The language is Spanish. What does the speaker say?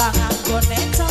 Bang anggon